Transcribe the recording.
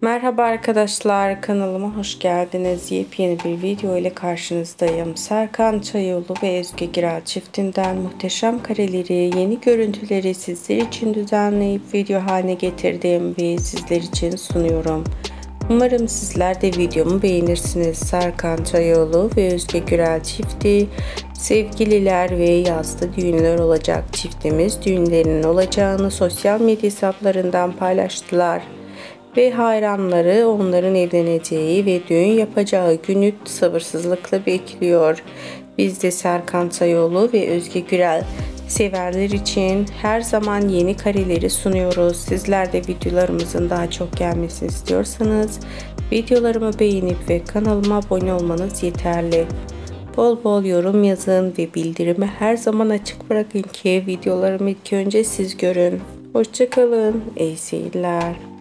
Merhaba arkadaşlar kanalıma hoş geldiniz. Yepyeni bir video ile karşınızdayım. Serkan Çayoğlu ve Özge Giral çiftinden muhteşem kareleri, yeni görüntüleri sizler için düzenleyip video haline getirdim ve sizler için sunuyorum. Umarım sizler de videomu beğenirsiniz. Serkan Çayoğlu ve Özge Gürel çifti sevgililer ve yazda düğünler olacak. Çiftimiz düğünlerinin olacağını sosyal medya hesaplarından paylaştılar ve hayranları onların evleneceği ve düğün yapacağı günü sabırsızlıkla bekliyor. Biz de Serkan Çayoğlu ve Özge Gürel severler için her zaman yeni kareleri sunuyoruz. Sizler de videolarımızın daha çok gelmesini istiyorsanız videolarımı beğenip ve kanalıma abone olmanız yeterli. Bol bol yorum yazın ve bildirimi her zaman açık bırakın ki videolarımı ilk önce siz görün. Hoşçakalın, iyi seyirler.